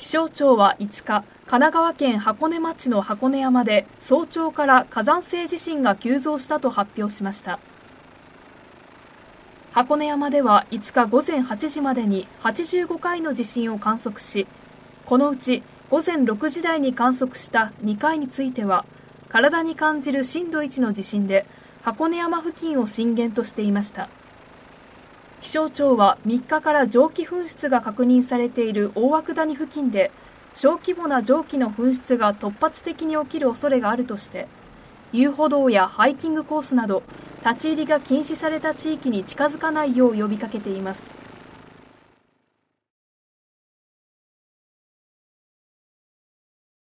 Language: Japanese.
気象庁は5日、神奈川県箱根町の箱根山で早朝から火山性地震が急増したと発表しました。箱根山では5日午前8時までに85回の地震を観測しこのうち午前6時台に観測した2回については体に感じる震度1の地震で箱根山付近を震源としていました。気象庁は3日から蒸気噴出が確認されている大涌谷付近で小規模な蒸気の噴出が突発的に起きる恐れがあるとして遊歩道やハイキングコースなど立ち入りが禁止された地域に近づかないよう呼びかけています。